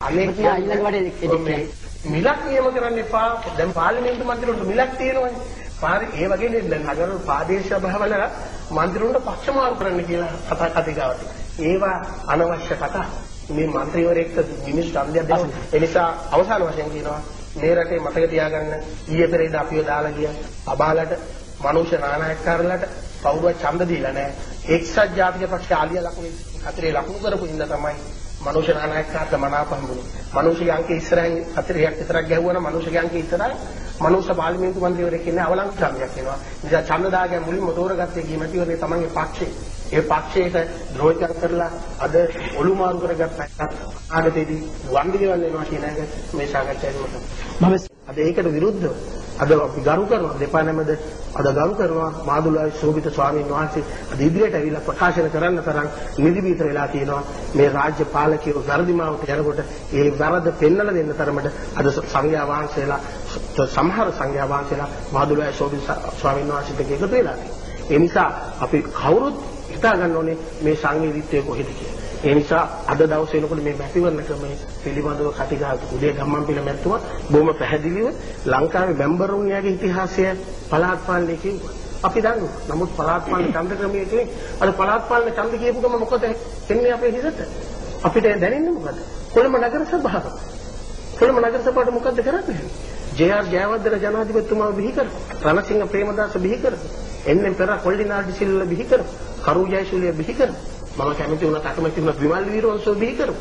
ඊළඟ වැඩේ මේ මිලක් නියම කරන්න එපා. දැන් පාර්ලිමේන්තු මන්ත්‍රීවරුන්ට මිලක් තියෙනවනේ. පාරි ඒ වගේ නේ දැන් නගර ප්‍රාදේශීය භාවවල මන්ත්‍රීවරුන්ට පක්ෂමාරු කරන්න කියලා කතා කතිකාවට. ඒවා අනවශ්‍ය කතා. මේ මන්ත්‍රීවරයෙක්ට මිනිස්සු ඡන්දයක් දෙන්න. ඒ නිසා අවසාන වශයෙන් කියනවා මේ රටේ මතක තියාගන්න ඊයේ පෙරේද අපිව දාලා ගිය අබාලට මනුෂ්‍ය නානායක්කාරලට කවුරුවත් ඡන්ද දීලා නැහැ. එක්සත් ජාතික පක්ෂ ආලිය ලකුණු හතරේ ලකුණු කරපු ඉඳ තමයි මනුෂ්‍ය නානායක්කාරට මනාප හම්බුනේ. මනුෂ්‍ය අංක ඉස්සරහින් හතරයක් විතරක් ගැහුවනම් මනුෂ්‍ය අංක ඉස්සරහින් මනුෂ්‍ය පාර්ලිමේන්තු මන්ත්‍රීවරයෙක් ඉන්නේ අවලංගු ඡන්දයක් වෙනවා. නිසා ඡන්ද දාගෙන මුලින්ම තෝරගත්තේ කීමැතිවරේ තමන්ගේ පක්ෂේ. ඒ පක්ෂයට ද්‍රෝහයක් කරලා අද ඔලු මාරු කරගත්ත ආගතේදී වන්දි ගෙවල් වෙනවා කියන එක මේ සාකච්ඡාවේ. මම අද ඒකට විරුද්ධව අද අපි ගරු කරනවා දෙපා නැමද? අද ගරු කරනවා මාදුලායි ශෝභිත ස්වාමීන් වහන්සේ. අද ඉදිරියට ඇවිල්ලා ප්‍රකාශන කරන්න තරම් නිදිවිතර වෙලා තියෙනවා. මේ රාජ්‍ය පාලකයෝ ගර්ධිමාවට යනකොට ඒ වරද පෙන්වලා දෙන්න තරමට අද සංඝයා වහන්සේලා සමහර සංඝයා වහන්සේලා මාදුලායි ශෝභිත ස්වාමීන් වහන්සේට එකතු වෙලා තියෙනවා. ඒ නිසා අපි කවුරුත් හිතා ගන්න ඕනේ මේ සංවේදීත්වය කොහෙද කියලා. ඒ නිසා අද දවසේ වෙනකොට මේ මැතිවරණ ක්‍රමය පිළිබඳව කතිකාවත උදේ ගම්මන්පිල මැතිතුමා බොහොම පැහැදිලිව ලංකාවේ බැම්බරුන්යාගේ ඉතිහාසය පළාත් පාලනය කිව්වා. අපි දන්නවා. නමුත් පළාත් පාලන ඡන්ද ක්‍රමයේ කියන්නේ අර පළාත් පාලන ඡන්ද කියපු ගම මොකද එන්නේ අපේ හිතට? අපිට දැනෙන්නේ මොකද? කොළඹ නගර සභාව. කොළඹ නගර සභාවට මොකද්ද කරන්නේ? ජේ.ආර්. ජයවර්ධන ජනාධිපතිතුමා බිහි කරා. රණසිංහ ප්‍රේමදාස බිහි කරා. එන්නෙන් පෙර කොල්ඩිනාඩි සිල්ල බිහි කරා. කරු ජයසූරිය බිහි කරා. මම කැමති වුණා අකමැති වුණා විමල් වීරවංශෝ බිහි කරා.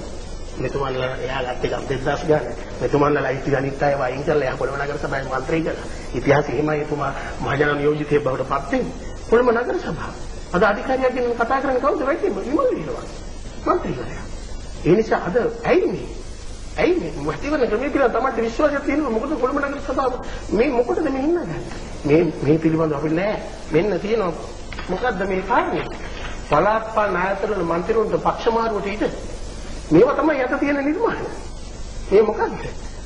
මෙතුමන්ලා එයාලත් එක 2000 ගාන මෙතුමන්ලා ලයිස්ට් ගණිත අය වයින් කරලා එයා කොළඹ නගර සභාවේ මන්ත්‍රී කරා. ඉතිහාසෙ එහෙමයි එතුමා මහජන නියෝජිතයෙක් බවට පත් වෙන්නේ. කොළඹ නගර සභාව. අද අධිකාරියක් ගැන කතා කරන්නේ කවුද වෙන්නේ? විමල් වීරවංශ. මන්ත්‍රීවරයා. ඒ නිසා අද ඇයි මේ ඇයි මේ මැතිවරණ ක්‍රමයේ කියලා තමයි විශ්වාසය තියෙනවා මොකද කොළඹ නගර සභාව මේ මොකටද මේ ඉන්නද මේ මේ පිළිබඳව අපි නෑ මෙන්න තියෙනවා මොකද්ද මේ කාරණේ සලාප්පා නායතරන മന്ത്രിවරුන්ට පක්ෂමාරුවට ඉද මේවා තමයි යට තියෙන නිර්මාණ මේ මොකද්ද?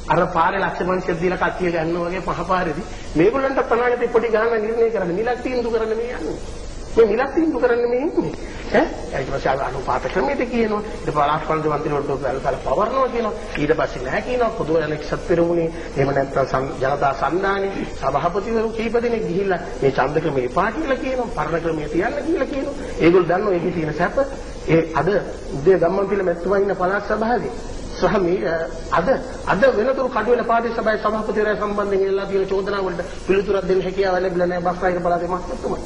අර පාරේ ලක්ෂ මිනිස්සු දීලා කට්ටිය ගන්නවා වගේ පහ පාරේදී මේගොල්ලන්ට ප්‍රණාගති පොඩි ගහන නිර්ණය කරන්නේ මිලක් තීන්දුව කරන්න මේ යන්නේ. මේ මිලක් තීන්දුව කරන්න මේ ඉන්නේ ඈ? ඊට පස්සේ අනුපාත ක්‍රමයට කියනවා. ඊට පස්සේ රාජ්‍යපාල මන්ත්‍රීවරුන්ට වැලසල පවරනවා කියනවා. ඊට පස්සේ නැහැ කියනවා. පොදු එලෙක්ෂන් පෙරමුණේ එහෙම නැත්නම් ජනතා සන්ධානයේ සභාපතිවරු කීප දෙනෙක් ගිහිල්ලා මේ ඡන්ද ක්‍රමේ එපා කියලා කියනවා. පරණ ක්‍රමේ තියන්න කියලා කියනවා. ඒගොල්ලෝ දන්නවා ඒකේ තියෙන සැප. ඒ අද උදේ ගම්මන්පිල මැතිතුමා ඉන්න පළාත් සභාවේ. සහ මේ අද අද වෙනතුරු කඩුවෙල ප්‍රාදේශ සභාවේ සභාපතිවරයා සම්බන්ධයෙන් එල්ලා තියෙන චෝදනා වලට පිළිතුරක් දෙන්න හැකියාව ලැබිලා නැහැ බස්නායක පළාතේ මහත්මතුමා